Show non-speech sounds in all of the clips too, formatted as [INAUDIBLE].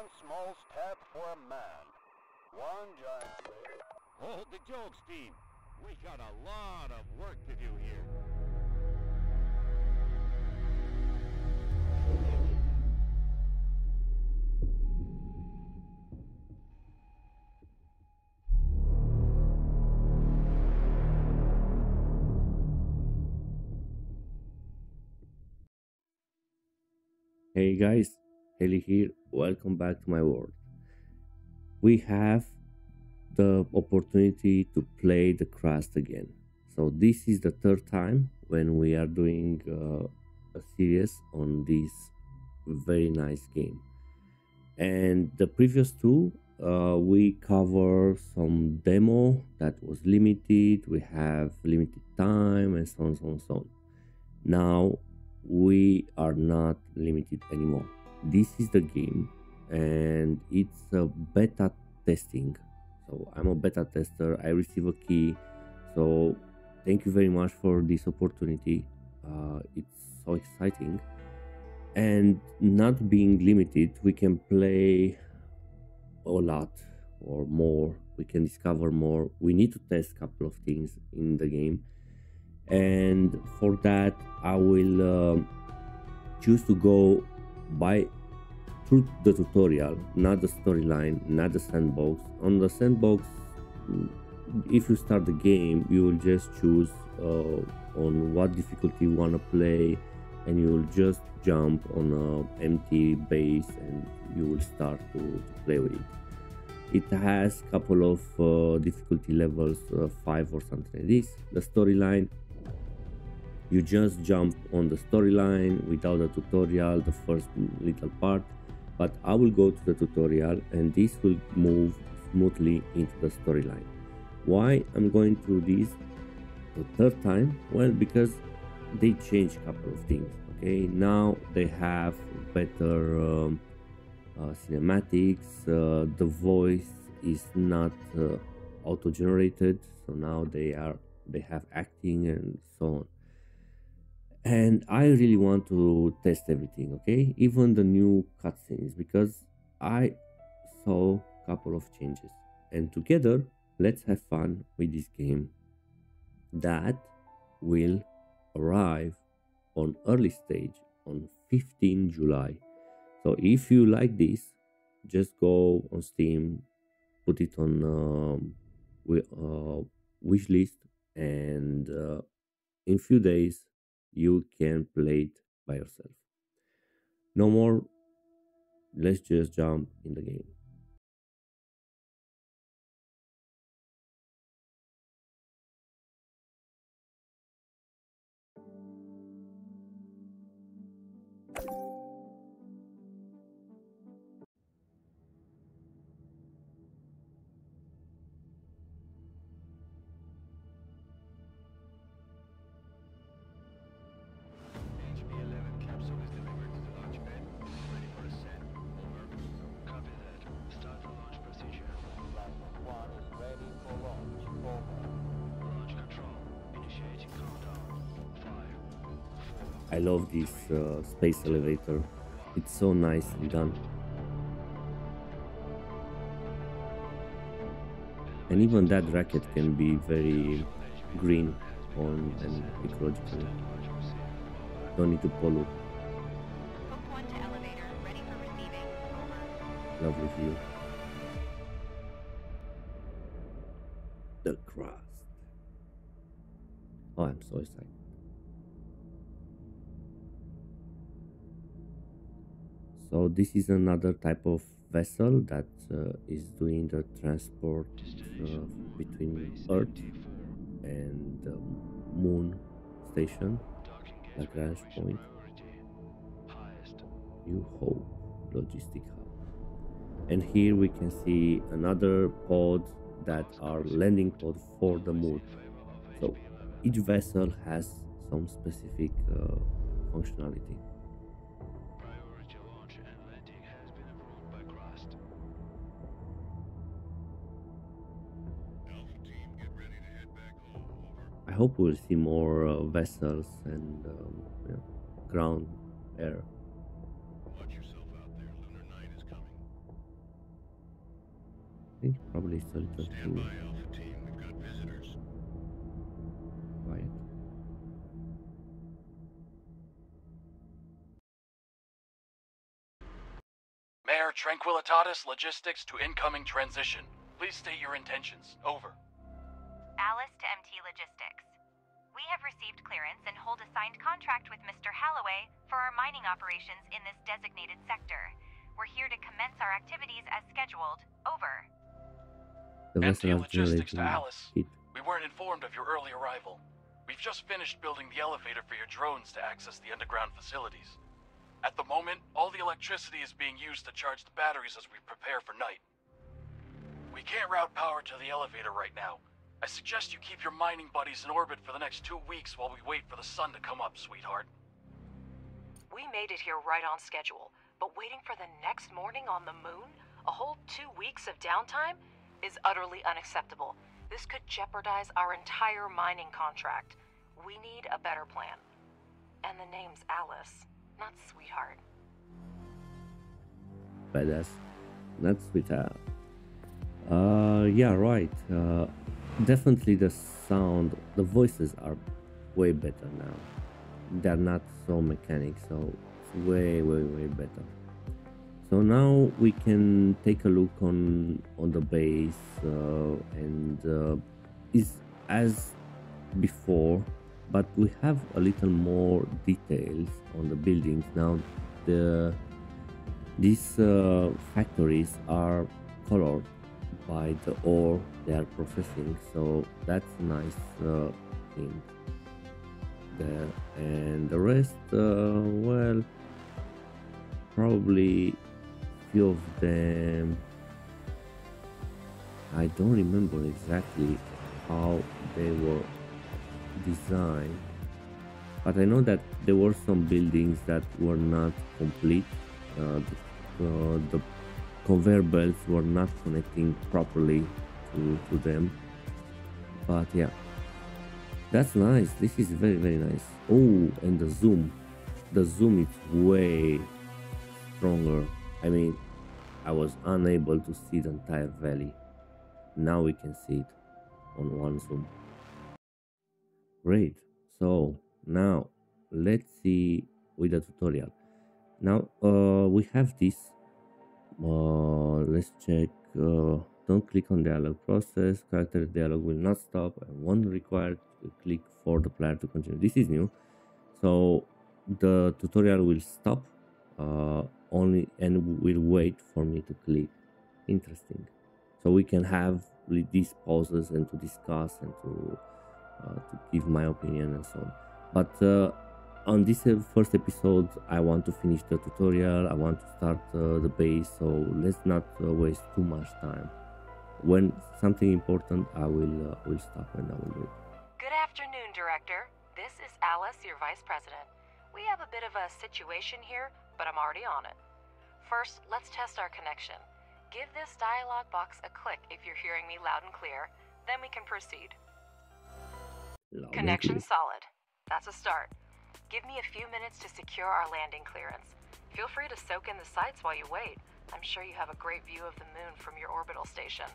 One small step for a man. One giant leap. Hold the jokes, team. We got a lot of work to do here. Hey guys, Helly here. Welcome back to my world. We have the opportunity to play the Crust again. So this is the third time when we are doing uh, a series on this very nice game. And the previous two, uh, we cover some demo that was limited. We have limited time and so on, so on, so on. Now we are not limited anymore. This is the game and it's a beta testing. So I'm a beta tester. I receive a key. So thank you very much for this opportunity. Uh, it's so exciting. And not being limited, we can play a lot or more. We can discover more. We need to test a couple of things in the game and for that I will uh, choose to go by through the tutorial not the storyline not the sandbox. On the sandbox if you start the game you will just choose uh, on what difficulty you want to play and you will just jump on a empty base and you will start to, to play with it. It has a couple of uh, difficulty levels uh, 5 or something like this. The storyline you just jump on the storyline without a tutorial the first little part but i will go to the tutorial and this will move smoothly into the storyline. Why i'm going through this the third time? Well because they change a couple of things okay? Now they have better um, uh, cinematics uh, the voice is not uh, auto generated so now they are they have acting and so on and I really want to test everything, okay? Even the new cutscenes because I saw a couple of changes. And together, let's have fun with this game that will arrive on early stage on 15 July. So if you like this, just go on Steam, put it on um, uh, wish list, and uh, in few days you can play it by yourself. No more, let's just jump in the game. This uh, space elevator. It's so nicely done. And even that racket can be very green on and ecological. Don't need to pollute. Hook 1 to elevator, ready for receiving. Over. Lovely view. The crust. Oh, I'm so excited. So this is another type of vessel that uh, is doing the transport uh, between Earth and the Moon station, Lagrange Point, New Hope Logistic Hub. And here we can see another pod that are landing pod for the moon. So each vessel has some specific uh, functionality. Hope we'll see more uh, vessels and um, you know, ground air. Watch yourself out there. Lunar night is coming. think probably it's a little Stand too by, Alpha Team. We've got visitors. quiet. Mare Tranquilitatis Logistics to incoming transition. Please state your intentions. Over. Alice to MT Logistics. We have received clearance and hold a signed contract with Mr. Holloway for our mining operations in this designated sector. We're here to commence our activities as scheduled. Over. The MT logistics to Alice. heat. We weren't informed of your early arrival. We've just finished building the elevator for your drones to access the underground facilities. At the moment, all the electricity is being used to charge the batteries as we prepare for night. We can't route power to the elevator right now. I suggest you keep your mining buddies in orbit for the next two weeks while we wait for the sun to come up, sweetheart. We made it here right on schedule, but waiting for the next morning on the moon, a whole two weeks of downtime, is utterly unacceptable. This could jeopardize our entire mining contract. We need a better plan. And the name's Alice, not Sweetheart. Badass. Not sweetheart. Uh, yeah, right. Uh, definitely the sound, the voices are way better now. They're not so mechanic, so it's way, way, way better. So now we can take a look on on the base, uh, and uh, is as before, but we have a little more details on the buildings now. The these uh, factories are colored by the ore they are processing, so that's a nice uh, thing there. And the rest, uh, well, probably few of them. I don't remember exactly how they were designed, but I know that there were some buildings that were not complete. Uh, the, uh, the conveyor belts were not connecting properly to, to them. But yeah, that's nice. This is very, very nice. Oh, and the zoom. The zoom is way stronger. I mean, I was unable to see the entire valley. Now we can see it on one zoom. Great. So now let's see with the tutorial. Now uh, we have this. Uh, let's check. Uh, don't click on dialog process. Character dialog will not stop and won't require to click for the player to continue. This is new. So the tutorial will stop uh, only and will wait for me to click. Interesting. So we can have these pauses and to discuss and to uh, to give my opinion and so on. But uh, on this first episode, I want to finish the tutorial. I want to start uh, the base. So let's not uh, waste too much time. When something important, I will uh, will stop and I will do it. Good afternoon, Director. This is Alice, your Vice President. We have a bit of a situation here, but I'm already on it. First, let's test our connection. Give this dialog box a click if you're hearing me loud and clear, then we can proceed. Loud Connection clear. solid. That's a start. Give me a few minutes to secure our landing clearance. Feel free to soak in the sights while you wait. I'm sure you have a great view of the moon from your orbital station.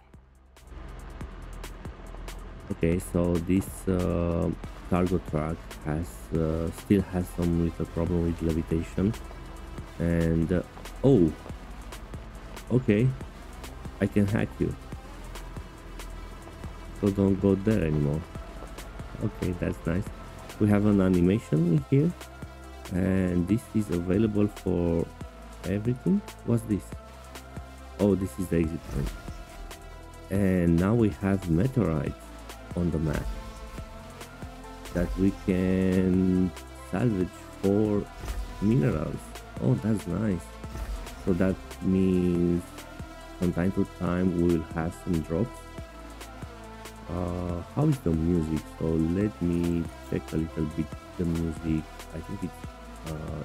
Okay, so this uh, cargo truck has uh, still has some little problem with levitation, and uh, oh, okay, I can hack you. So don't go there anymore. Okay, that's nice. We have an animation in here, and this is available for everything. What's this? Oh, this is the exit point. And now we have meteorites on the map that we can salvage for minerals. Oh, that's nice. So that means from time to time we will have some drops. Uh, how is the music? So let me check a little bit the music. I think it's uh,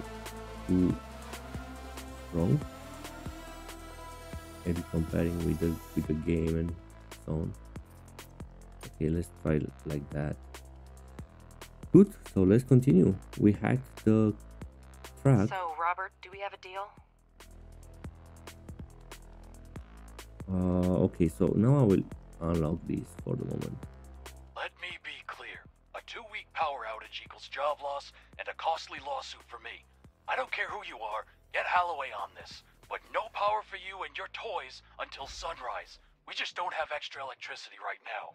too strong. Maybe comparing with the with the game and so on. Okay, let's try like that. Good, so let's continue. We hacked the track. So, Robert, do we have a deal? Uh, okay so now i will unlock this for the moment Let me be clear. A two week power outage equals job loss and a costly lawsuit for me. I don't care who you are, get Holloway on this. But no power for you and your toys until sunrise. We just don't have extra electricity right now.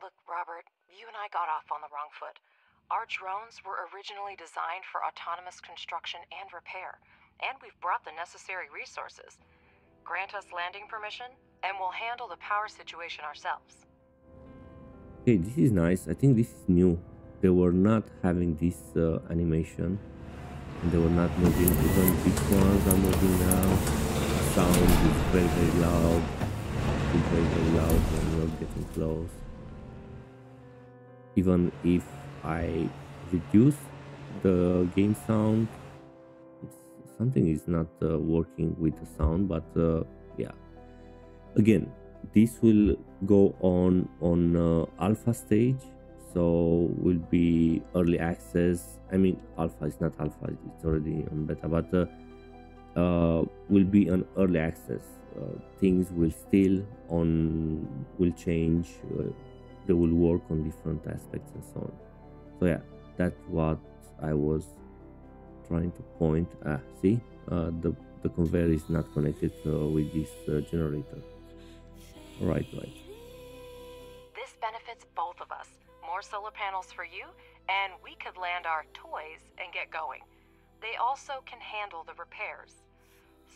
Look, Robert, you and I got off on the wrong foot. Our drones were originally designed for autonomous construction and repair, and we've brought the necessary resources. Grant us landing permission, and we'll handle the power situation ourselves. okay this is nice. I think this is new. They were not having this uh, animation. And they were not moving. Even big ones are moving now. The sound is very very loud. It's very very loud when you're getting close. Even if i reduce the game sound something is not uh, working with the sound but uh, again this will go on on uh, alpha stage so will be early access. I mean alpha is not alpha it's already on beta but uh, uh, will be an early access. Uh, things will still on will change uh, they will work on different aspects and so on. So yeah that's what i was trying to point. Ah see uh, the the conveyor is not connected with this generator right right This benefits both of us. More solar panels for you, and we could land our toys and get going. They also can handle the repairs.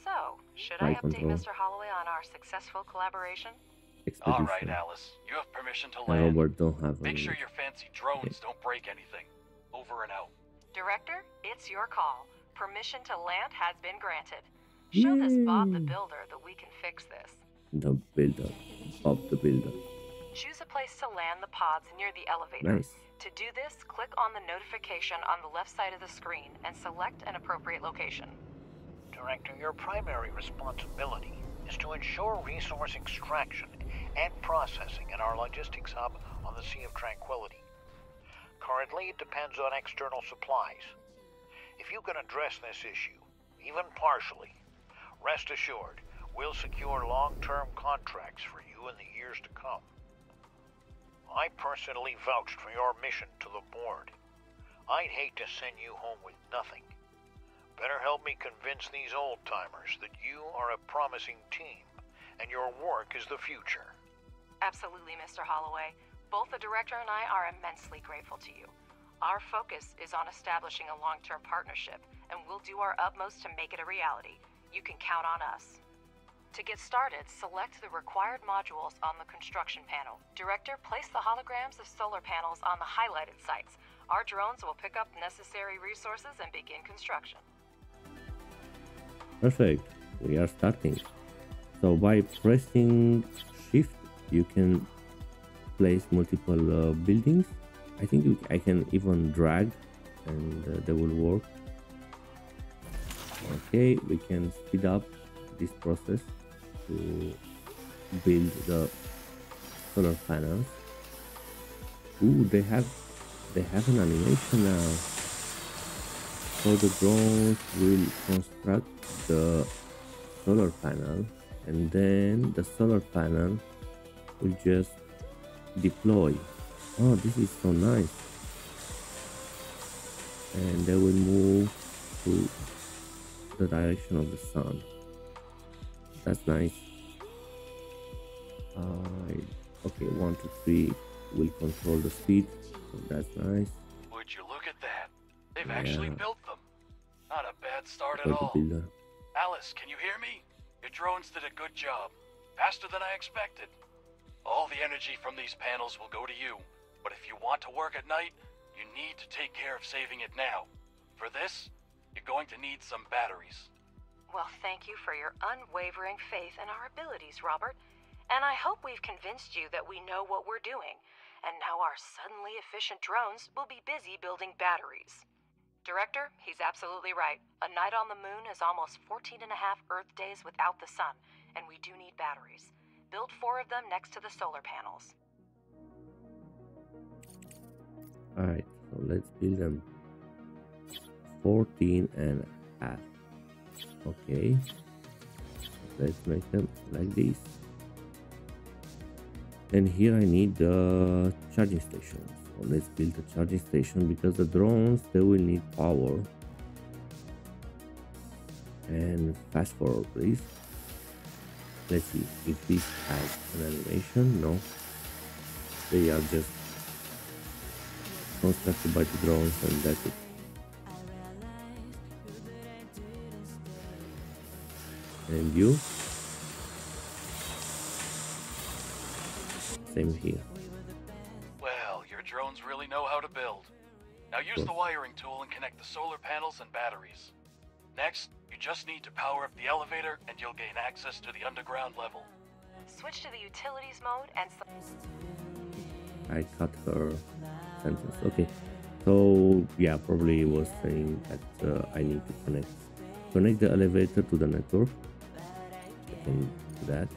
So, should I Right, update Control. Mr. Holloway on our successful collaboration? All right, Alice. You have permission to and land. robert don't have Make any sure your fancy drones don't break anything. Over and out. Director, it's your call. Permission to land has been granted. Show this Bob the hmm. Builder that we can fix this. the builder of the builder Choose a place to land the pods near the elevator. nice To do this, click on the notification on the left side of the screen and select an appropriate location. Director, your primary responsibility is to ensure resource extraction and processing in our logistics hub on the Sea of Tranquility. Currently, it depends on external supplies. If you can address this issue, even partially, rest assured we'll secure long term contracts for in the years to come. I personally vouched for your mission to the board. I'd hate to send you home with nothing. Better help me convince these old timers that you are a promising team and your work is the future. Absolutely, Mr. Holloway. Both the director and I are immensely grateful to you. Our focus is on establishing a long term partnership, and we'll do our utmost to make it a reality. You can count on us. To get started, select the required modules on the construction panel. Director, place the holograms of solar panels on the highlighted sites. Our drones will pick up necessary resources and begin construction. perfect we are starting so by pressing shift you can place multiple uh, buildings i think i can even drag and uh, they will work okay we can speed up this process to build the solar panels Ooh, they have they have an animation now. So the drones will construct the solar panel and then the solar panel will just deploy. Oh this is so nice. And they will move to the direction of the sun that's nice I okay one two three will control the speed so that's nice Would you look at that? They've actually built them. Not a bad start at all. builder Alice, can you hear me? Your drones did a good job. Faster than I expected. All the energy from these panels will go to you. But if you want to work at night, you need to take care of saving it now. For this, you're going to need some batteries. Well, thank you for your unwavering faith in our abilities, Robert. And I hope we've convinced you that we know what we're doing. And now our suddenly efficient drones will be busy building batteries. Director, he's absolutely right. A night on the moon is almost 14 and a half Earth days without the sun, and we do need batteries. Build four of them next to the solar panels. all right so let's build them 14 and a half okay. Let's make them like this. And here I need the charging station. So let's build a charging station because the drones they will need power. And fast forward please. Let's see if this has an animation no. They are just constructed by the drones and that's it and you same here Well, your drones really know how to build. Now use the wiring tool and connect the solar panels and batteries. Next, you just need to power up the elevator and you'll gain access to the underground level. Switch to the utilities mode and. I cut her sentence. Okay, so yeah, probably was saying that uh, I need to connect connect the elevator to the network. Can do that.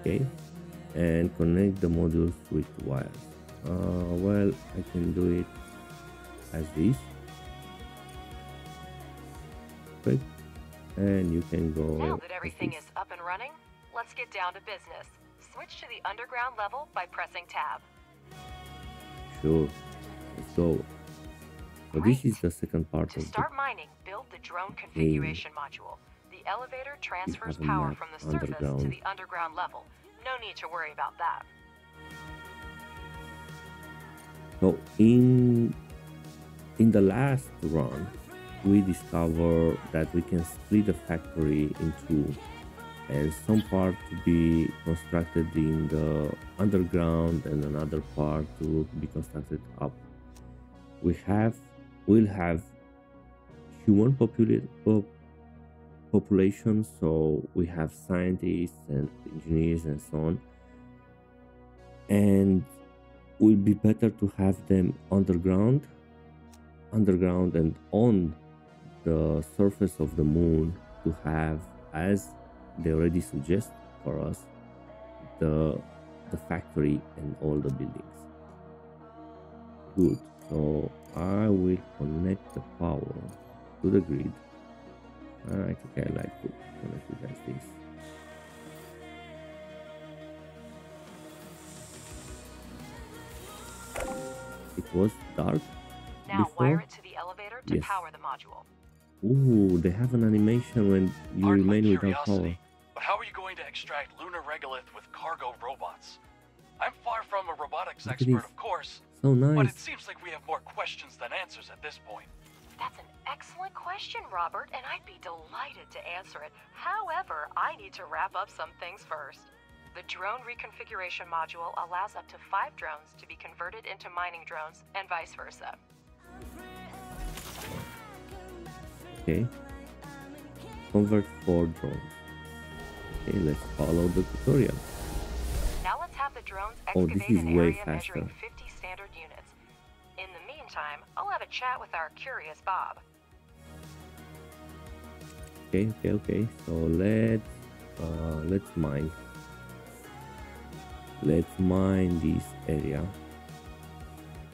Okay, and connect the modules with wires. Uh, well, I can do it as this. Quick, and you can go. Now that everything is up and running, let's get down to business. Switch to the underground level by pressing tab. Sure, go. So this is the second part To of the start mining, build the drone configuration module. Elevator transfers power from the surface to the underground level. No need to worry about that. So in in the last run, we discover that we can split the factory in two, and uh, some part to be constructed in the underground and another part to be constructed up. We have will have human popula- po- population, so we have scientists and engineers and so on, and will be better to have them underground underground and on the surface of the moon to have as they already suggest for us the the factory and all the buildings. Good. So i will connect the power to the grid i think i like to connect it as this it was dark Now before wire it to the elevator to Yes. power the module. Ooh, they have an animation when you Pardon my remain without power. but how are you going to extract lunar regolith with cargo robots? I'm far from a robotics Look expert, of course, So nice. but it seems like we have more questions than answers at this point. That's an excellent question, Robert, and I'd be delighted to answer it. However, I need to wrap up some things first. The drone reconfiguration module allows up to five drones to be converted into mining drones and vice versa. Okay. Convert four drones. Okay, let's follow the tutorial. Now let's have the drones Oh, this excavate is an way area measuring 50 standard units. In the meantime, I'll have a chat with our curious Bob. Okay, okay, okay. So let's uh, let's mine. Let's mine this area.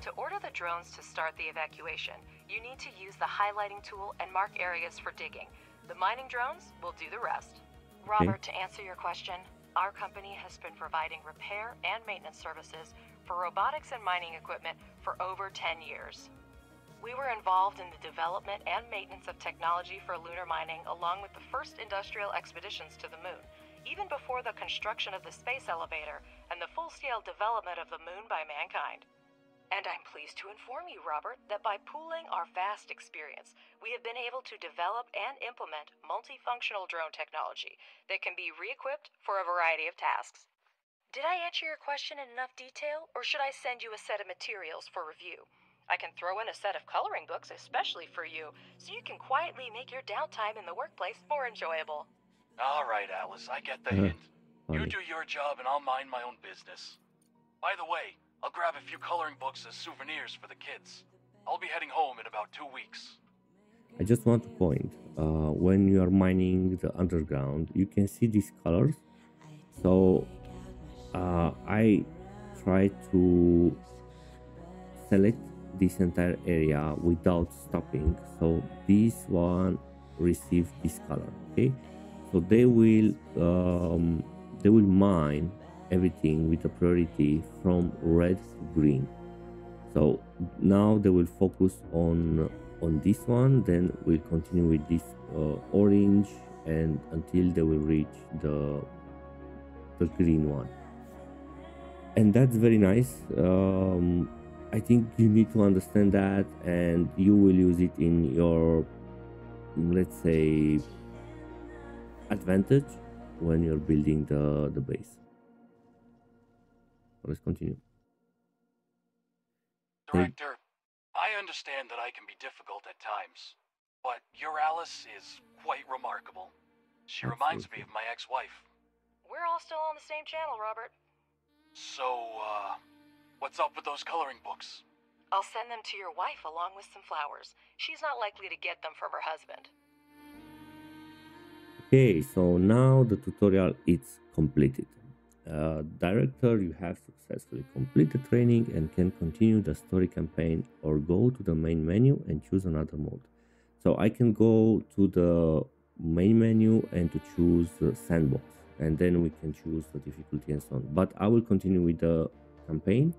To order the drones to start the evacuation, you need to use the highlighting tool and mark areas for digging. The mining drones will do the rest. Robert, to answer your question, our company has been providing repair and maintenance services for robotics and mining equipment for over 10 years. We were involved in the development and maintenance of technology for lunar mining along with the first industrial expeditions to the moon, even before the construction of the space elevator and the full scale development of the moon by mankind. And I'm pleased to inform you, Robert, that by pooling our vast experience, we have been able to develop and implement multifunctional drone technology that can be re equipped for a variety of tasks. Did I answer your question in enough detail, or should I send you a set of materials for review? I can throw in a set of coloring books especially for you, so you can quietly make your downtime in the workplace more enjoyable. All right, Alice, I get the Uh, hint. You do your job and I'll mind my own business. By the way, I'll grab a few coloring books as souvenirs for the kids. I'll be heading home in about two weeks. I just want to point uh, when you are mining the underground, you can see these colors. So uh, I try to select this entire area without stopping. So this one receive this color. Okay, so they will um, they will mine everything with a priority from red to green so now they will focus on on this one then we'll continue with this uh, orange and until they will reach the the green one and that's very nice um, i think you need to understand that and you will use it in your let's say advantage when you're building the the base let's continue Director, I understand that I can be difficult at times, but your Alice is quite remarkable. She reminds me of my ex-wife. We're all still on the same channel, Robert. So, uh, what's up with those coloring books? I'll send them to your wife along with some flowers. She's not likely to get them from her husband. Okay, so now the tutorial is completed. Uh, director, you have successfully completed training and can continue the story campaign or go to the main menu and choose another mode. So I can go to the main menu and to choose the sandbox and then we can choose the difficulty and so on. But I will continue with the campaign.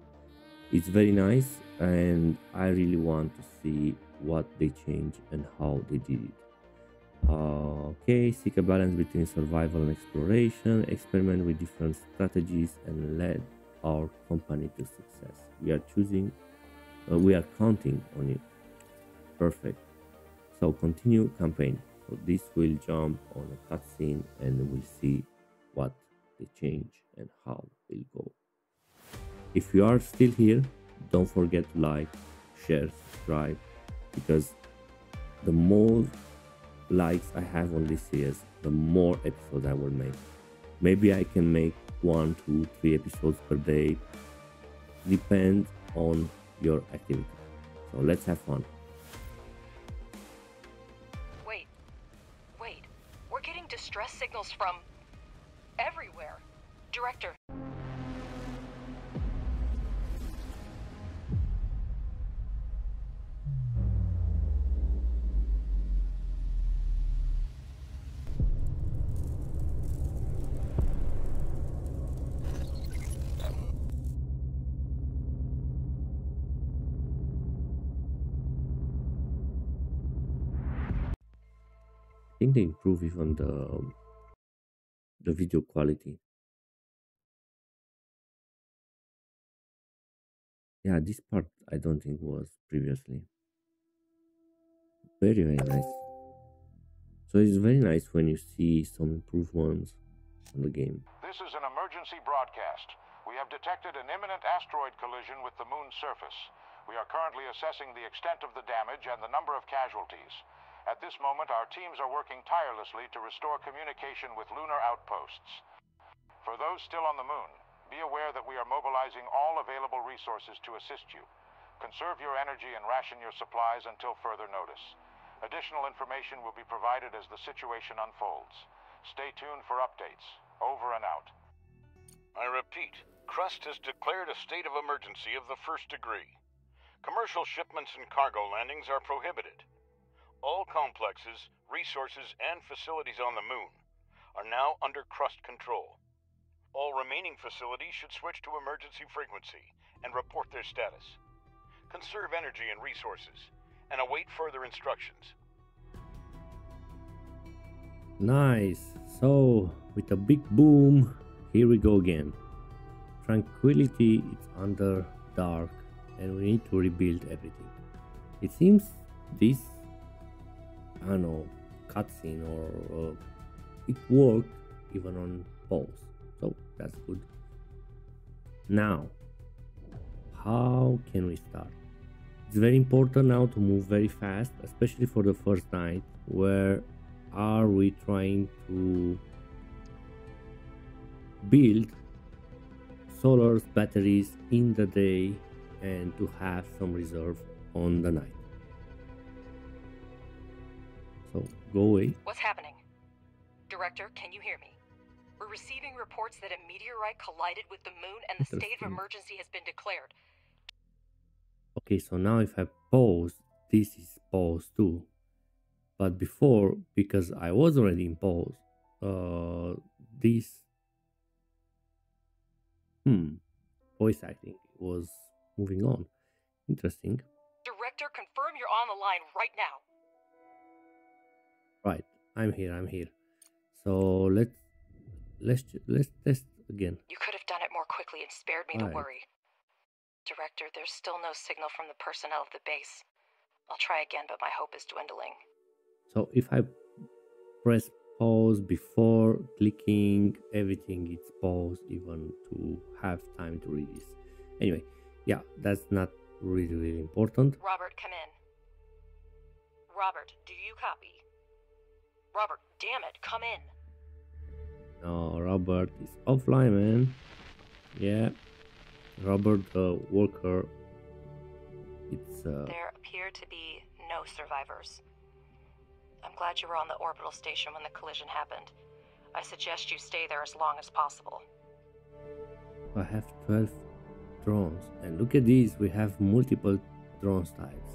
It's very nice and I really want to see what they changed and how they did it. Okay, seek a balance between survival and exploration, experiment with different strategies, and lead our company to success. We are choosing, uh, we are counting on you. Perfect. So continue campaign. So this will jump on a cutscene and we'll see what they change and how they'll go. If you are still here, don't forget to like, share, subscribe, because the more likes I have on this series, the more episodes I will make. Maybe I can make one, two, three episodes per day. Depends on your activity. So let's have fun. Improve even the um, the video quality. Yeah, this part I don't think was previously. Very very nice. So it's very nice when you see some improvements on the game. This is an emergency broadcast. We have detected an imminent asteroid collision with the moon's surface. We are currently assessing the extent of the damage and the number of casualties. At this moment, our teams are working tirelessly to restore communication with lunar outposts. For those still on the moon, be aware that we are mobilizing all available resources to assist you. Conserve your energy and ration your supplies until further notice. Additional information will be provided as the situation unfolds. Stay tuned for updates. Over and out. I repeat, Crust has declared a state of emergency of the first degree. Commercial shipments and cargo landings are prohibited. All complexes, resources, and facilities on the moon are now under Crust control. All remaining facilities should switch to emergency frequency and report their status. Conserve energy and resources and await further instructions. Nice. So with a big boom, here we go again. Tranquility is under dark and we need to rebuild everything. It seems this I know cutscene or uh, it worked even on pause, so that's good. Now, how can we start? It's very important now to move very fast, especially for the first night. Where are we trying to build solar batteries in the day and to have some reserve on the night? So go away. What's happening? Director, can you hear me? We're receiving reports that a meteorite collided with the moon and the state of emergency has been declared. Okay, so now if I pause, this is pause too. But before, because I was already in pause, uh, this Hmm. Voice acting was moving on. Interesting. Director, confirm you're on the line right now. Right. I'm here. I'm here. So let's let's let's test again. You could have done it more quickly and spared me the Right. worry. Director, there's still no signal from the personnel of the base. I'll try again, but my hope is dwindling. So if I press pause before clicking, everything is paused even to have time to read this. Anyway, yeah, that's not really really important. Robert, come in. Robert, do you copy? Robert, damn it, come in. No, Robert is offline, man. Yeah, Robert the worker. It's uh, There appear to be no survivors. I'm glad you were on the orbital station when the collision happened. I suggest you stay there as long as possible. I have 12 drones, and look at these. We have multiple drone types.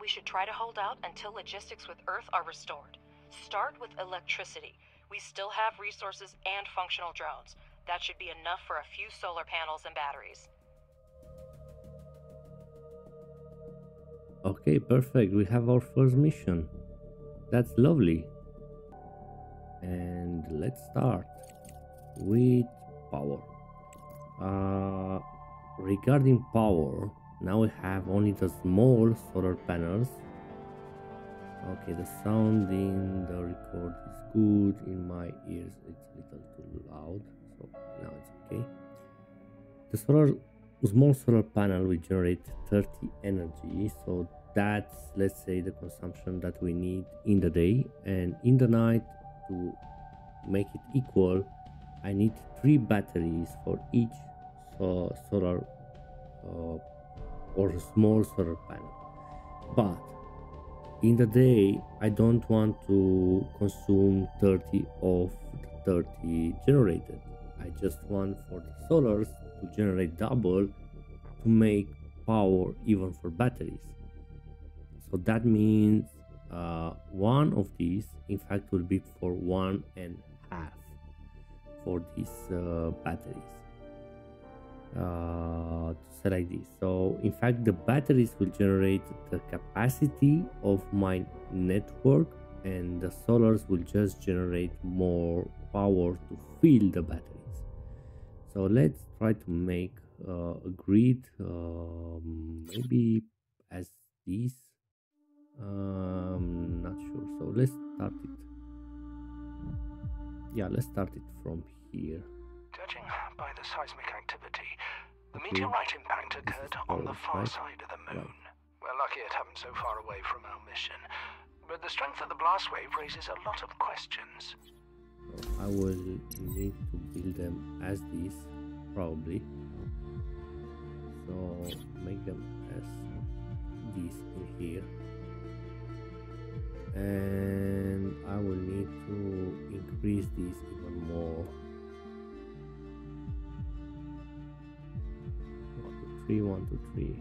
We should try to hold out until logistics with Earth are restored. Start with electricity. We still have resources and functional drones. That should be enough for a few solar panels and batteries. Okay, perfect. We have our first mission. That's lovely. And let's start with power. Uh, regarding power, now we have only the small solar panels. Okay, the sound in the record is good. In my ears, it's a little too loud. So now it's okay. The solar small solar panel will generate 30 energy so that's let's say the consumption that we need in the day and in the night to make it equal i need three batteries for each so solar uh, or small solar panel but in the day i don't want to consume 30 of the 30 generated i just want for the solars to generate double to make power even for batteries. So that means uh, one of these, in fact, will be for one and half for these uh, batteries. Uh, like this. So, in fact, the batteries will generate the capacity of my network, and the solars will just generate more power to fill the batteries. So let's try to make uh, a grid, um, maybe as this. Um, not sure. So let's start it. Yeah, let's start it from here. Judging by the seismic activity, the meteorite impact occurred on the far side of the moon. We're lucky it happened so far away from our mission. But the strength of the blast wave raises a lot of questions. I will need to build them as this, probably. So make them as this in here. And I will need to increase this even more. Three, one, two, three.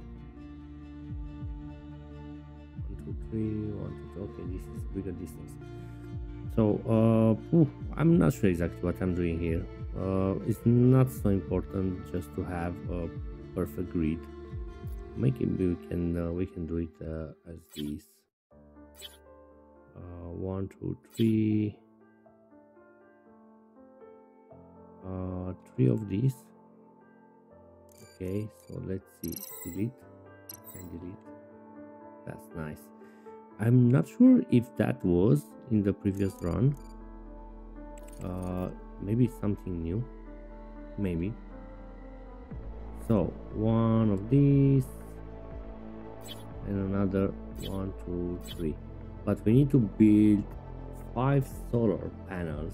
One, two, three, one, two, three. Okay, this is bigger distance. So, uh, I'm not sure exactly what I'm doing here. Uh, it's not so important just to have a perfect grid. Maybe we can uh, we can do it uh, as this. Uh, one, two, three. Uh, three of these. Okay, so let's see. Delete and delete. That's nice. I'm not sure if that was in the previous run. Uh, maybe something new. Maybe. So one of these and another one, two, three. But we need to build five solar panels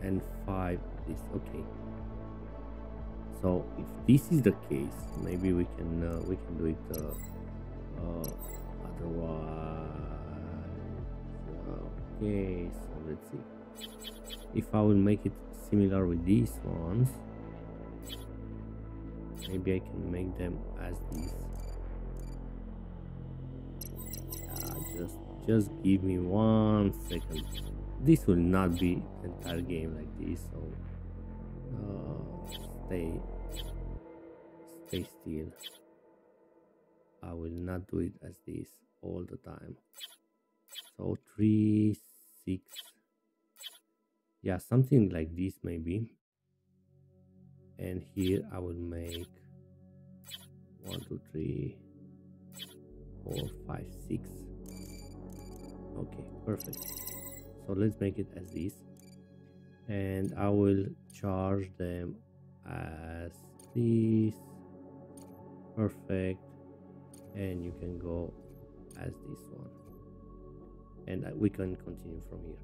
and five this. Okay. So if this is the case, maybe we can uh, we can do it. Uh, uh, otherwise, okay. So let's see. If I will make it similar with these ones, maybe I can make them as these. Just just give me one second. This will not be entire game like this, so uh, stay stay still. I will not do it as this all the time. So three, six, yeah, something like this maybe. And here I will make one, two, three, four, five, six. Okay, perfect. So let's make it as this. And I will charge them as this. Perfect. And you can go as this one. And we can continue from here.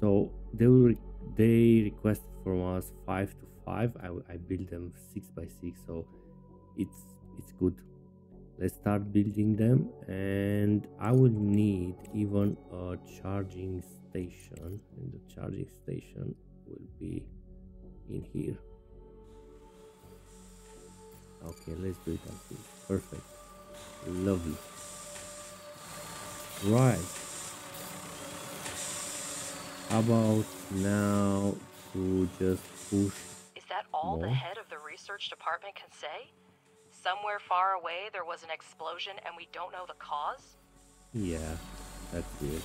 So they will they requested from us five to five. I, I build them six by six, so it's it's good let's start building them and I will need even a charging station and the charging station will be in here okay let's do it like this perfect. Lovely. Right. How about now to just push Is that all the head of the research department can say? Somewhere far away there was an explosion and we don't know the cause? yeah that's weird.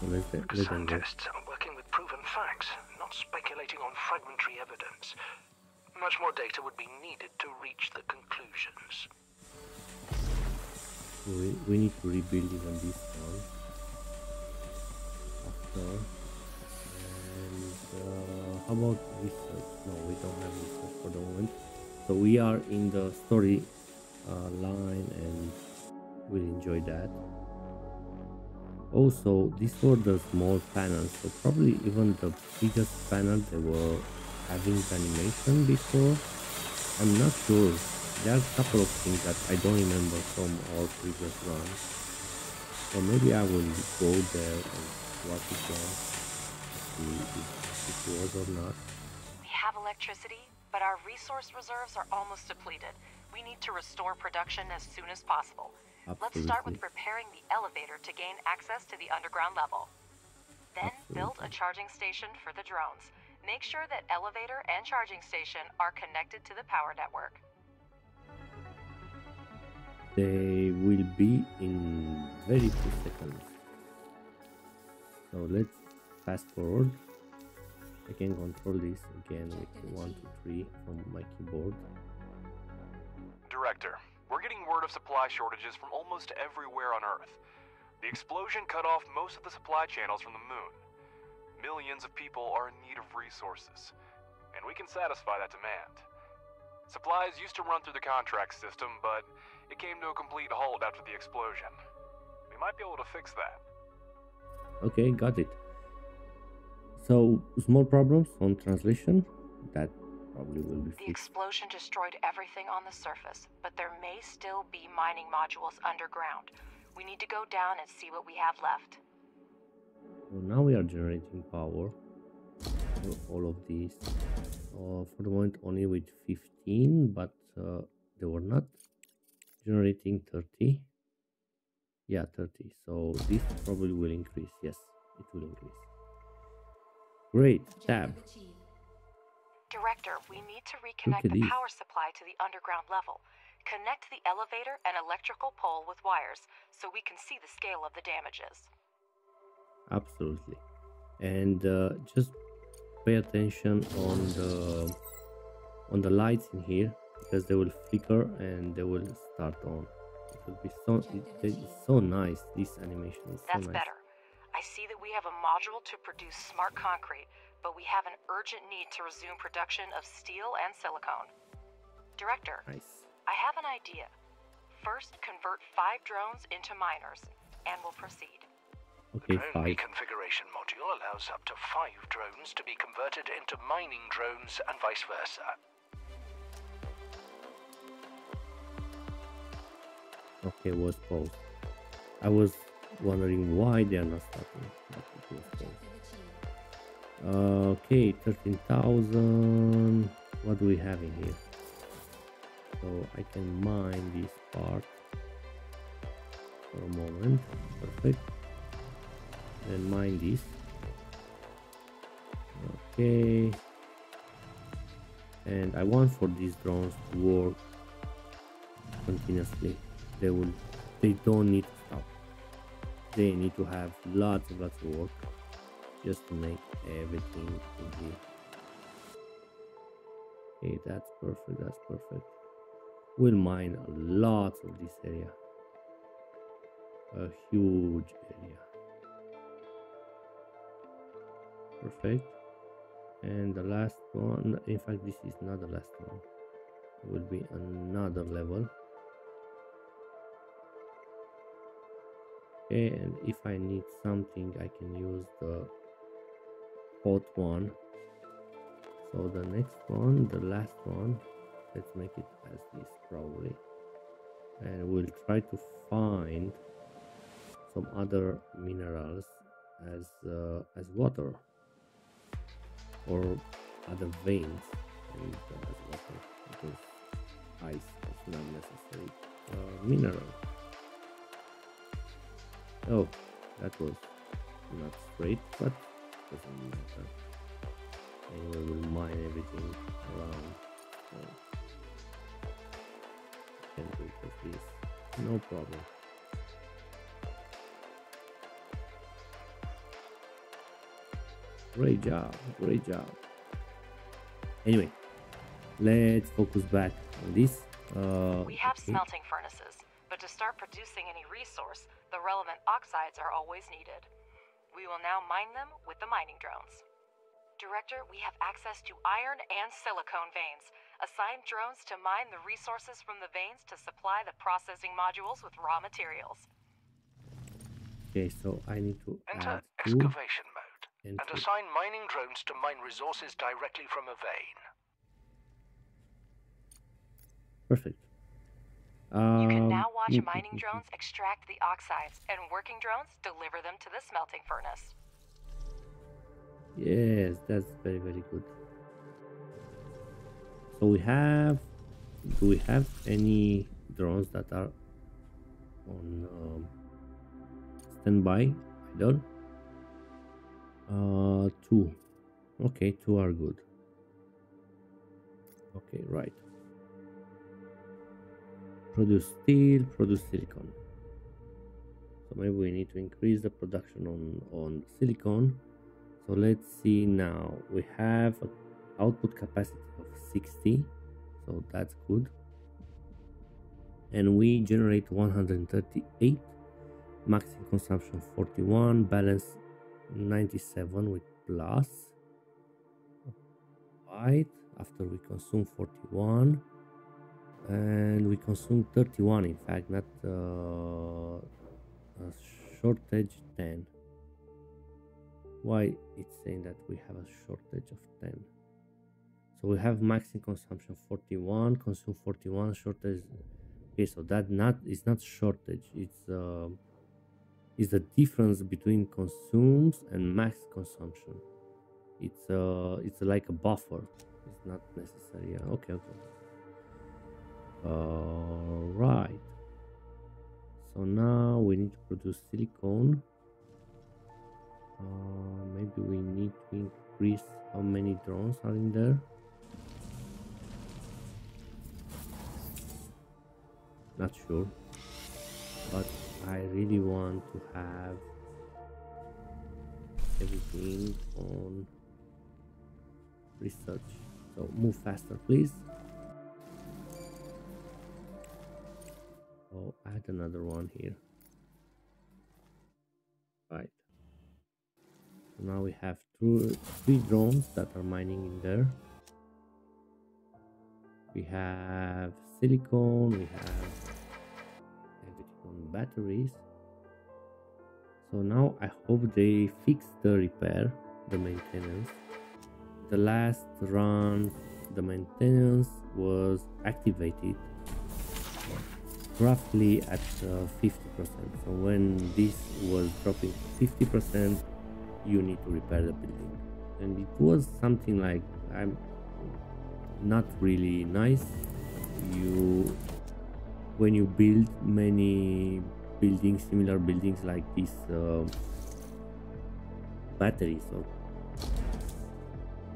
So let's let, let them Scientists are working with proven facts, not speculating on fragmentary evidence. Much more data would be needed to reach the conclusions. we, we need to rebuild even this one after and uh, how about research no we don't have research for the moment. So we are in the story uh, line and we'll enjoy that. Also these were the small panels so probably even the biggest panel they were having the animation before i'm not sure there are a couple of things that I don't remember from our previous runs. So maybe I will go there and watch it again. See if it was or not. We have electricity, but our resource reserves are almost depleted. We need to restore production as soon as possible. Let's start with Absolutely. repairing the elevator to gain access to the underground level. Then build a charging station for the drones. Make sure that elevator and charging station are connected to the power network. They will be in very few seconds. So let's fast forward. I can control this again with one, two, three from my keyboard. Director, we're getting word of supply shortages from almost everywhere on Earth. The explosion cut off most of the supply channels from the moon. Millions of people are in need of resources, and we can satisfy that demand. Supplies used to run through the contract system, but it came to a complete halt after the explosion. We might be able to fix that. Okay, got it. So small problems on translation. That probably will be fixed. The explosion destroyed everything on the surface, but there may still be mining modules underground. We need to go down and see what we have left. So now we are generating power for all of these. Uh, for the moment, only with 15, but uh, they were not generating 30. Yeah, 30. So this probably will increase. Yes, it will increase. Great. Tab. Director, we need to reconnect the these. power supply to the underground level. Connect the elevator and electrical pole with wires so we can see the scale of the damages. Absolutely. And uh, just pay attention on the on the lights in here because they will flicker and they will start on. It will be so it, it's so nice. This animation is so That's nice. better. I see that we have a module to produce smart concrete, but we have an urgent need to resume production of steel and silicone. Director, Nice. I have an idea. First, convert five drones into miners, and we'll proceed. Okay, Drone five. reconfiguration module allows up to five drones to be converted into mining drones and vice versa. Okay, was paused. I was wondering why they are not starting. But it was paused. Okay, thirteen thousand. What do we have in here? So I can mine this part for a moment. Perfect. Then mine this. Okay. and I want for these drones to work continuously. They will they don't need to stop. They need to have lots and lots of work just to make everything in okay that's perfect that's perfect. We'll mine a lot of this area. A huge area perfect. And the last one in fact this is not the last one. It will be another level. Okay and if I need something I can use the hot one. So the next one the last one let's make it as this probably. And we'll try to find some other minerals as uh, as water or other veins. And as water. Because ice is not necessary. Uh, mineral. Oh that was not straight but doesn't matter. Anyway we'll mine everything around. So can do this? No problem great job great job anyway let's focus back on this uh, We have okay. smelting furnaces, but to start producing any resource, the relevant oxides are always needed. We will now mine them with the mining drones. Director, we have access to iron and silicone veins. Assign drones to mine the resources from the veins to supply the processing modules with raw materials. okay so i need to Enter add two excavation mode and and assign mining drones to mine resources directly from a vein. perfect You can Um, now watch mm, mining mm, mm, drones extract the oxides, and working drones deliver them to the smelting furnace. Yes, that's very very good. So we have, do we have any drones that are on um, standby? I don't. Uh, two. Okay, two are good. Okay, right. Produce steel, produce silicon. So maybe we need to increase the production on on silicon. So let's see now. We have an output capacity of 60, so that's good. And we generate 138, maximum consumption 41, balance 97 with plus. Right after we consume 41, and we consume 31. In fact, not uh, a shortage 10 why it's saying that we have a shortage of 10 so we have maximum consumption 41 consume 41 shortage okay so that not it's not shortage it's uh, is the difference between consumes and max consumption. It's uh it's like a buffer. It's not necessary yeah, okay okay. All right so now we need to produce silicone. Uh, maybe we need to increase how many drones are in there. Not sure. But I really want to have everything on research. So move faster please. Oh add another one here. Right. So now we have two three drones that are mining in there. We have silicone we have batteries. So now i hope they fix the repair the maintenance. The last run the maintenance was activated roughly at uh, 50% so when this was dropping 50% you need to repair the building. And it was something like i'm not really nice. You when you build many buildings similar buildings like these uh, batteries or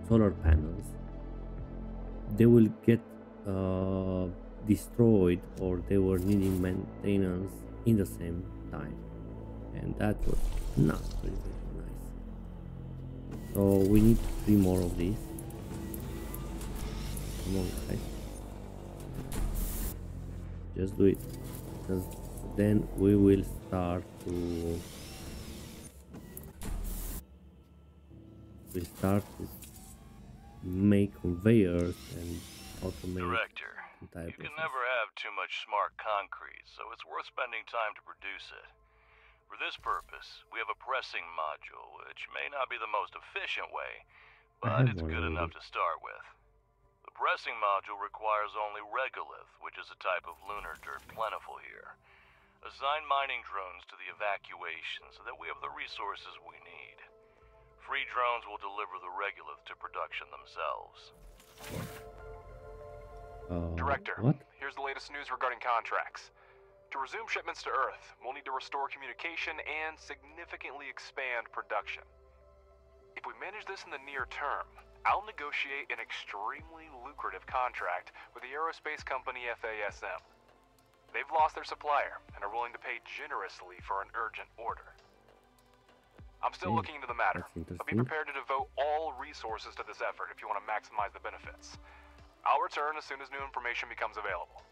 solar panels they will get uh, destroyed or they were needing maintenance in the same time. And that was not really very nice. So we need three more of these. Come on guys just do it because then we will start to we start to make conveyors and automate Director, you can never have too much smart concrete, so it's worth spending time to produce it. For this purpose, we have a pressing module, which may not be the most efficient way, but [LAUGHS] it's good enough to start with. The pressing module requires only regolith, which is a type of lunar dirt plentiful here. Assign mining drones to the excavation so that we have the resources we need. Free drones will deliver the regolith to production themselves. Uh, Director, what here's the latest news regarding contracts. To resume shipments to Earth, we'll need to restore communication and significantly expand production. If we manage this in the near term, I'll negotiate an extremely lucrative contract with the aerospace company FASM. They've lost their supplier and are willing to pay generously for an urgent order. I'm still Okay, looking into the matter, but be prepared to devote all resources to this effort if you want to maximize the benefits. I'll return as soon as new information becomes available.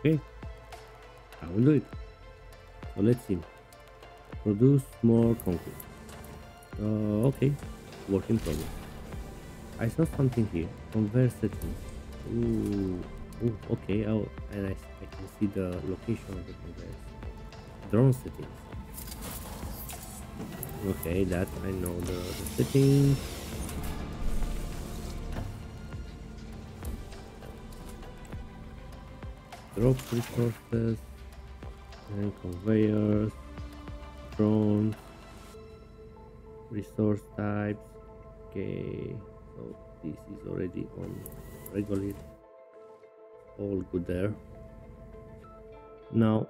Okay, I will do it. So let's see. Produce more concrete. Uh, okay, work in progress. I saw something here. Convert settings. Ooh, ooh okay. Oh, and I, I can see the location of the conveyors. Drone settings. Okay, that I know the, the settings. drop resources and conveyors drones resource types okay so this is already on regular. All good there. Now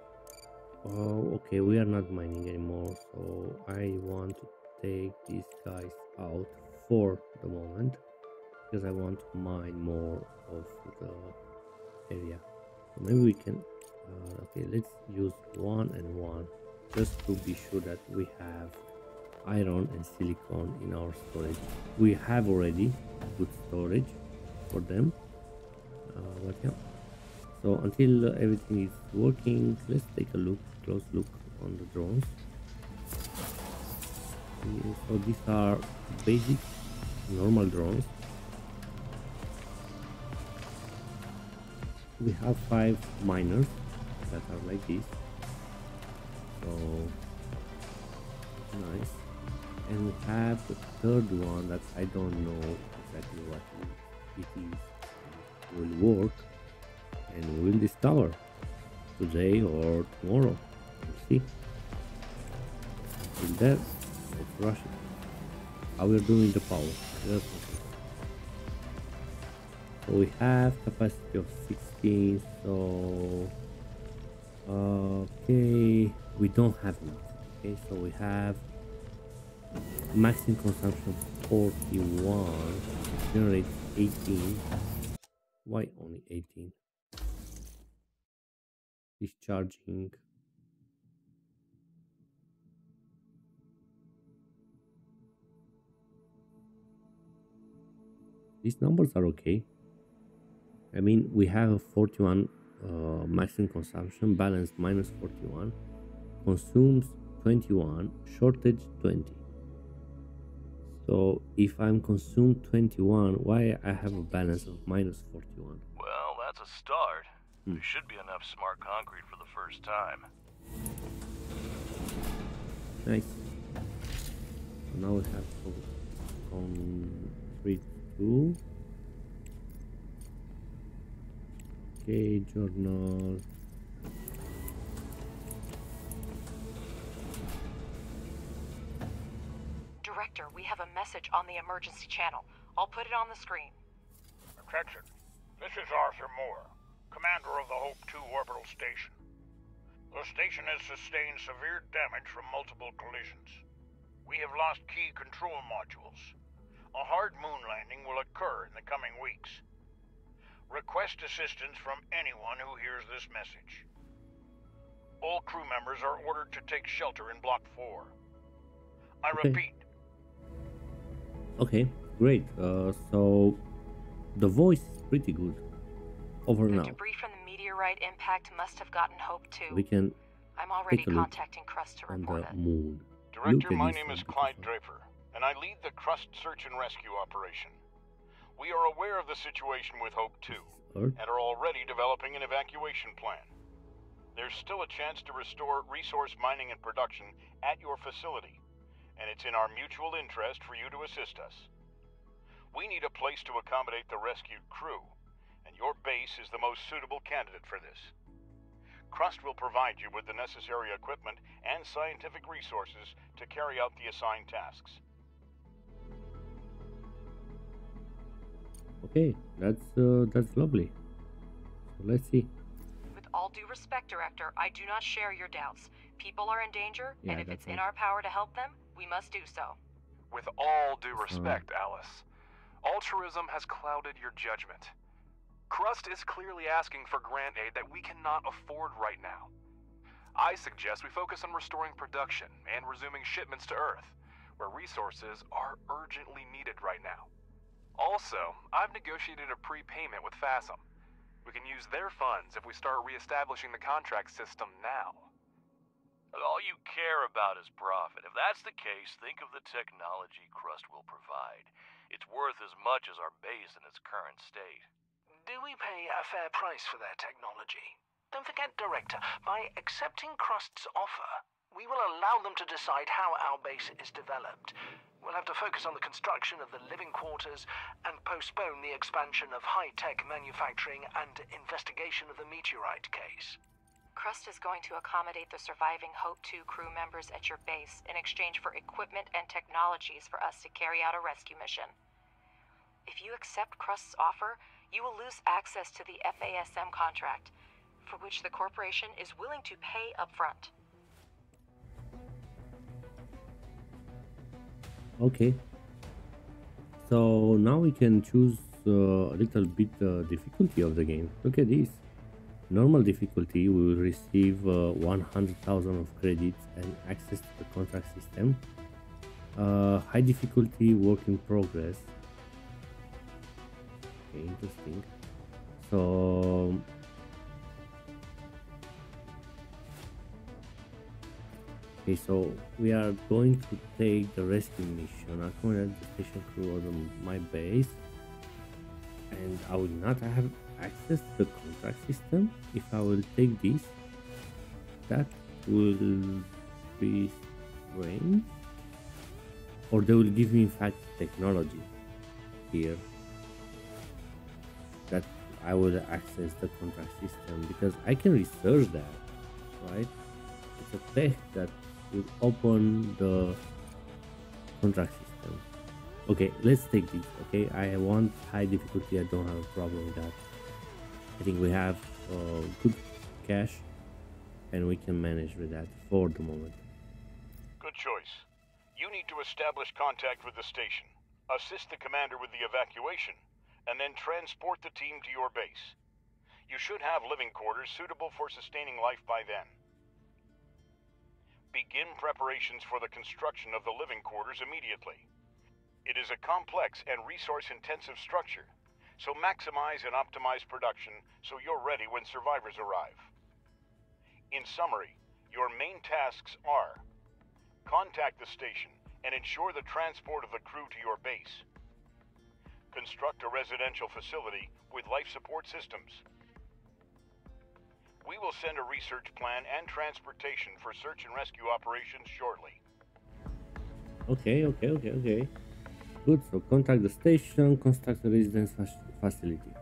oh okay we are not mining anymore so i want to take these guys out for the moment because i want to mine more of the area. So maybe we can uh, okay let's use one and one just to be sure that we have iron and silicon in our storage. We have already good storage for them. Uh, but yeah. So until uh, everything is working let's take a look close look on the drones. So these are basic normal drones. We have five miners that are like this. So nice and we have the third one that I don't know exactly what it is. Will work and we will discover today or tomorrow. We'll see. Until there let's rush it. How we're doing the power. So we have capacity of 16, so uh, okay, we don't have enough. Okay, so we have maximum consumption 41, generates 18. Why only 18? Discharging. These numbers are okay. I mean, we have a 41 uh, maximum consumption, balance minus 41, consumes 21, shortage 20. So if I'm consumed 21, why I have a balance of minus 41? Well, that's a start. Hmm. There should be enough smart concrete for the first time. Nice. So now we have concrete 2. Okay, journal. Director, we have a message on the emergency channel. I'll put it on the screen. Attention. This is Arthur Moore, commander of the Hope 2 orbital station. The station has sustained severe damage from multiple collisions. We have lost key control modules. A hard moon landing will occur in the coming weeks. Request assistance from anyone who hears this message. All crew members are ordered to take shelter in Block 4. I hmm. repeat, Okay, great. Uh, so the voice is pretty good over The now. debris from the meteorite impact must have gotten Hope too. We can I'm already take a look contacting Crust to on report the it. moon. Director, my name is Clyde. Draper, and I lead the Crust Search and Rescue operation. We are aware of the situation with Hope 2 and are already developing an evacuation plan. There's still a chance to restore resource mining and production at your facility, and it's in our mutual interest for you to assist us. We need a place to accommodate the rescued crew, and your base is the most suitable candidate for this. Crust will provide you with the necessary equipment and scientific resources to carry out the assigned tasks. Okay, that's uh, that's lovely. So let's see. With all due respect, Director, I do not share your doubts. People are in danger, Yeah, and if that's it's in our power to help them, we must do so. With all due That's respect, Alice, altruism has clouded your judgment. Crust is clearly asking for grant aid that we cannot afford right now. I suggest we focus on restoring production and resuming shipments to Earth, where resources are urgently needed right now. Also, I've negotiated a prepayment with FASM. We can use their funds if we start reestablishing the contract system now. All you care about is profit. If that's the case, think of the technology Crust will provide. It's worth as much as our base in its current state. Do we pay a fair price for their technology? Don't forget, Director, by accepting Crust's offer, we will allow them to decide how our base is developed. We'll have to focus on the construction of the living quarters and postpone the expansion of high tech manufacturing and investigation of the meteorite case. Crust is going to accommodate the surviving Hope 2 crew members at your base in exchange for equipment and technologies for us to carry out a rescue mission. If you accept Crust's offer, you will lose access to the FASM contract, for which the corporation is willing to pay upfront. Okay. So now we can choose uh, a little bit uh, difficulty of the game. Look at this. Normal difficulty, we will receive uh, 100,000 of credits and access to the contract system. Uh, high difficulty, work in progress. Okay, interesting. So Okay, so we are going to take the rescue mission. Accommodate the station crew on my base, and I will not have access the contract system. If I will take this, that will be strange, or they will give me in fact technology here that I will access the contract system because I can research that, right? It's a tech that will open the contract system. Okay, let's take this. Okay, I want high difficulty. I don't have a problem with that. I think we have uh, good cash, and we can manage with that for the moment. Good choice. You need to establish contact with the station, assist the commander with the evacuation, and then transport the team to your base. You should have living quarters suitable for sustaining life by then. Begin preparations for the construction of the living quarters immediately. It is a complex and resource intensive structure, so maximize and optimize production so you're ready when survivors arrive. In summary, your main tasks are contact the station and ensure the transport of the crew to your base. Construct a residential facility with life support systems. We will send a research plan and transportation for search and rescue operations shortly. Okay, okay, okay, okay. Good. So contact the station, construct a residence fac- facility.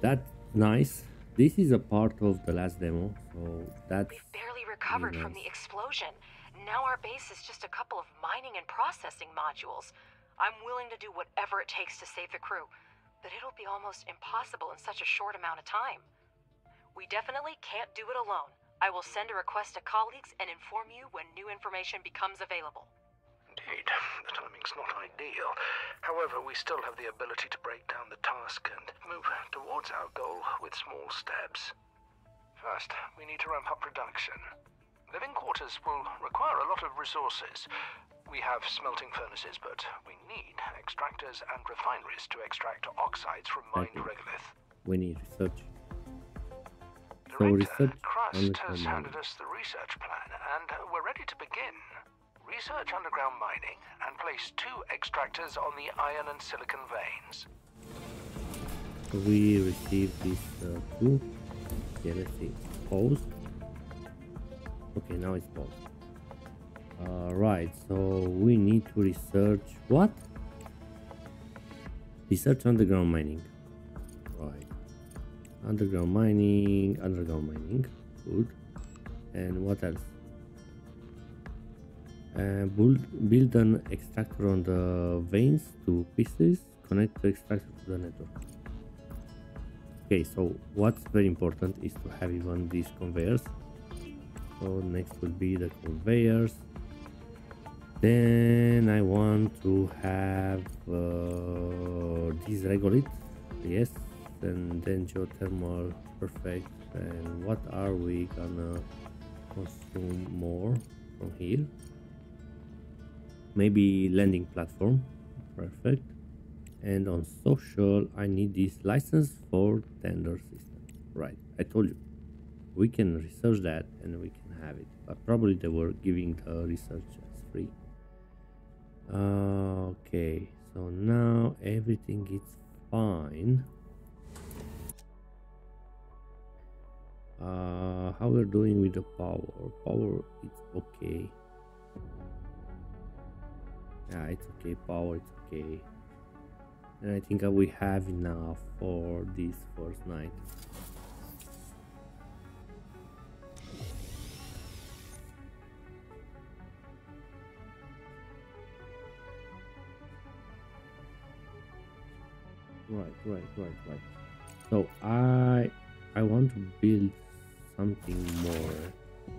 That's nice. This is a part of the last demo, so that's We've barely recovered from the explosion. Now our base is just a couple of mining and processing modules. I'm willing to do whatever it takes to save the crew, but it'll be almost impossible in such a short amount of time. We definitely can't do it alone. I will send a request to colleagues and inform you when new information becomes available. The timing's not ideal. However, we still have the ability to break down the task and move towards our goal with small steps. First, we need to ramp up production. Living quarters will require a lot of resources. We have smelting furnaces, but we need extractors and refineries to extract oxides from mined regolith. We need research. So Director research Crust has handed us the research plan, and we're ready to begin. Research underground mining and place two extractors on the iron and silicon veins. We received this uh, two. Yeah, let's see. Pause. Okay, now it's paused. Uh, right, so we need to research what? Research underground mining. Right. Underground mining, underground mining. Good. And what else? Uh, build, build an extractor on the veins to pieces. Connect the extractor to the network. Okay, so what's very important is to have even these conveyors. So next will be the conveyors. Then I want to have uh, this regolith, yes, and then geothermal, perfect. And what are we gonna consume more from here? Maybe landing platform, perfect. And on social, I need this license for tender system. Right, I told you, we can research that and we can have it, but probably they were giving the research as free. Uh, okay, so now everything is fine. Uh, how we're doing with the power? Power, it's okay. Yeah, it's okay. Power, it's okay. And I think we have enough for this first night. Right, right, right, right. So I I want to build something more.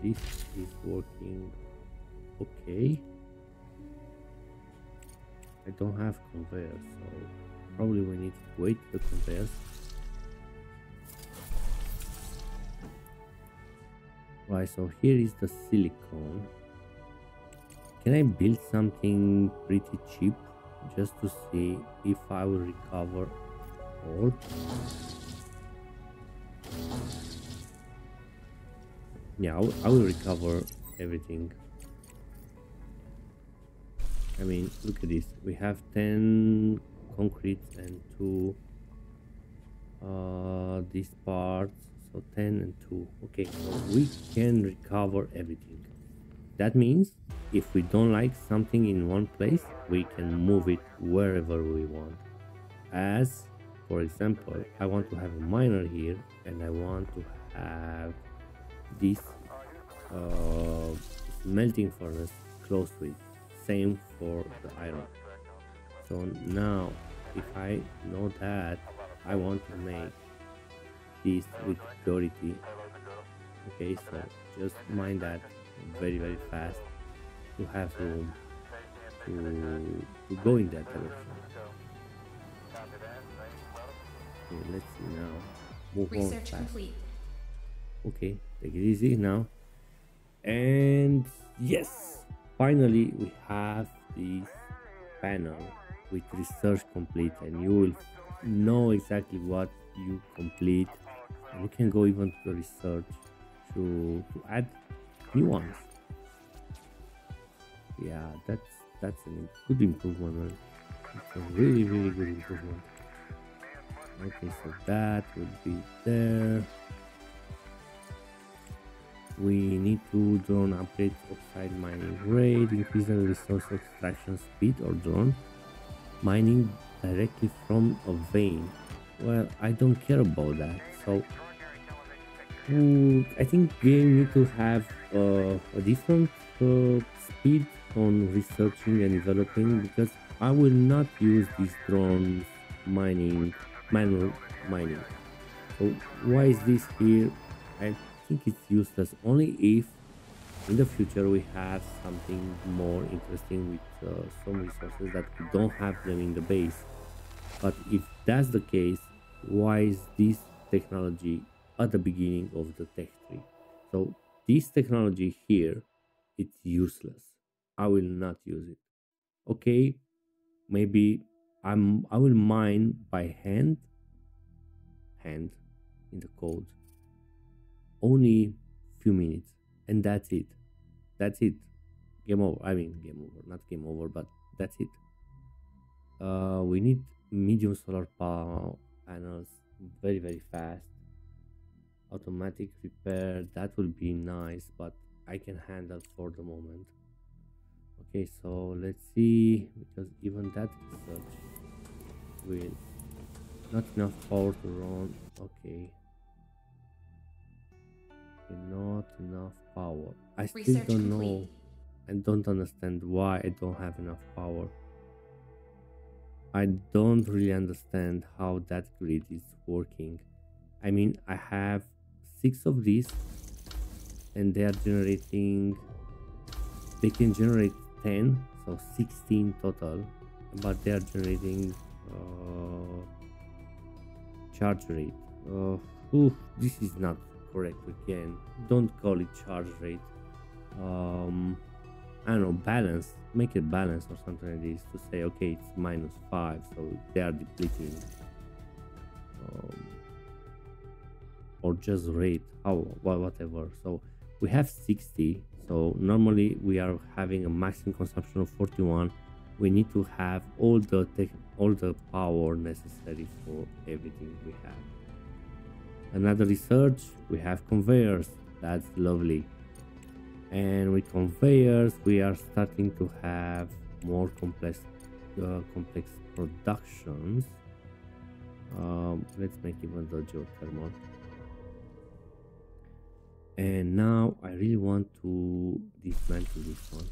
This is working okay. I don't have conveyors, so probably we need to wait the conveyors. Right, so here is the silicone. Can I build something pretty cheap just to see if I will recover all? Yeah, I will recover everything. I mean, look at this. We have 10 concrete and 2 uh, these parts. So 10 and 2. Okay, so we can recover everything. That means if we don't like something in one place, we can move it wherever we want. As, for example, I want to have a miner here and I want to have this uh, smelting furnace close to it same for the iron so now if I know that I want to make this with purity okay so just mind that very very fast to have room to, to go in that direction. Okay, let's see now. Move on Research complete. okay take it easy now. And yes finally we have this panel with research complete and you will know exactly what you complete. And you can go even to the research to to add new ones. Yeah that's that's a good improvement it's a really really good improvement. Okay so that will be there we need to drone upgrade oxide mining rate, increase the resource extraction speed or drone mining directly from a vein. Well, I don't care about that. So mm, I think game need to have uh, a different uh, speed on researching and developing because I will not use these drones mining manual mining. So why is this here? I think it's useless. Only if in the future we have something more interesting with uh, some resources that we don't have them in the base. But if that's the case why is this technology at the beginning of the tech tree? So this technology here it's useless. I will not use it. Okay? Maybe i'm i will mine by hand. Hand in the code only few minutes and that's it. That's it. Game over. I mean game over. Not game over but that's it. Uh we need medium solar power panels very very fast. Automatic repair that will be nice but i can handle for the moment. Okay so let's see because even that research will not enough power to run. Okay not enough power. I still Research don't know complete. and don't understand why i don't have enough power. I don't really understand how that grid is working. I mean i have six of these and they are generating they can generate 10 so 16 total but they are generating uh, charge rate. Uh, ooh, this is not correct again. Don't call it charge rate. Um i don't know balance make it balance or something like this to say okay it's minus five so they are depleting. Um, or just rate how whatever. So we have 60 so normally we are having a maximum consumption of 41 we need to have all the all the power necessary for everything we have another research we have conveyors. That's lovely. And with conveyors we are starting to have more complex uh, complex productions. Um, let's make even the geothermal and now I really want to dismantle this one.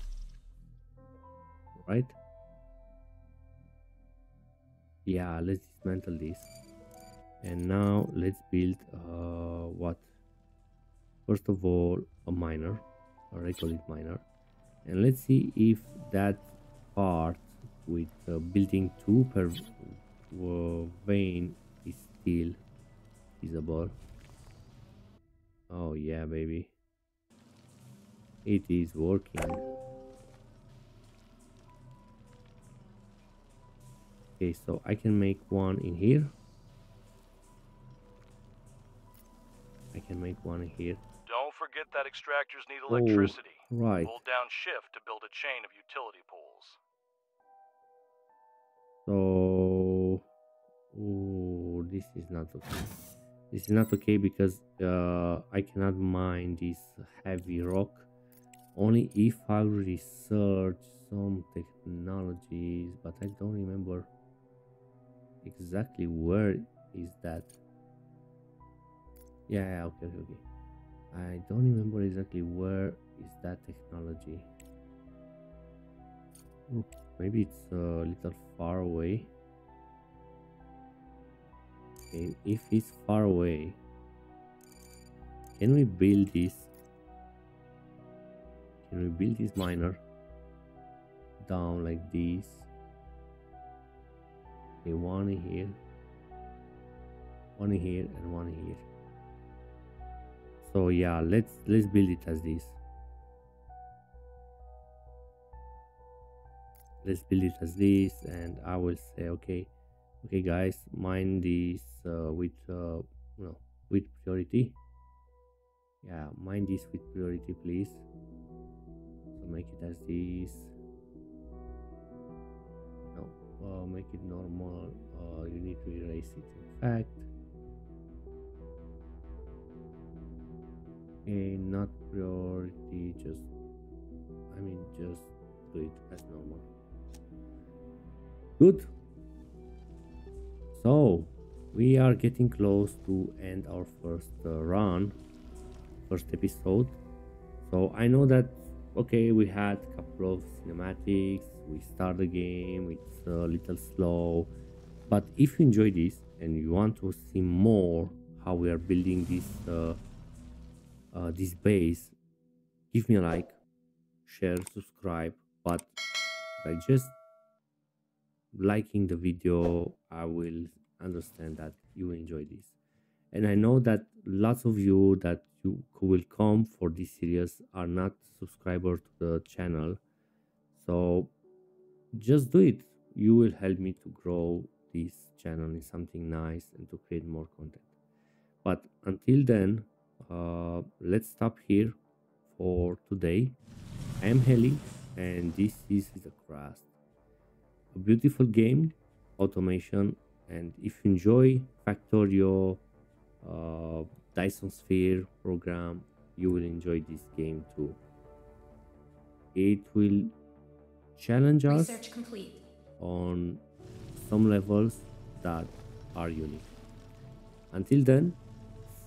Right? Yeah let's dismantle this and now let's build uh, what? First of all a miner or I call it miner. And let's see if that part with uh, building two per uh, vein is still feasible. Oh yeah baby. It is working. Okay so I can make one in here I can make one here Don't forget that extractors need Oh, electricity. right. Hold down shift to build a chain of utility poles. So, ooh, this is not okay. This is not okay because uh, I cannot mine this heavy rock. Only if I research some technologies, but I don't remember exactly where is that. Yeah, yeah, okay, okay, okay. I don't remember exactly where is that technology. Ooh, maybe it's a little far away. Okay, if it's far away, can we build this? Can we build this miner down like this? Okay, one here, one here, and one here. So yeah, let's let's build it as this. let's build it as this and i will say okay okay guys mind this uh, with uh, no with priority. Yeah mind this with priority please. So make it as this. No uh, make it normal uh, you need to erase it in fact okay not priority just i mean just do it as normal. Good. So we are getting close to end our first uh, run first episode. So i know that okay we had a couple of cinematics we start the game it's a little slow. But if you enjoy this and you want to see more how we are building this uh, uh, this base give me a like share subscribe but by just liking the video i will understand that you enjoy this. And i know that lots of you that you will come for this series are not subscriber to the channel. So just do it. You will help me to grow this channel in something nice and to create more content. But until then uh, let's stop here for today i am Helly and this is the crust a beautiful game automation and if you enjoy factorio uh, dyson sphere program you will enjoy this game too it will challenge us complete. on some levels that are unique. Until then,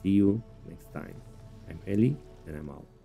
see you next time. I'm Eli and I'm out.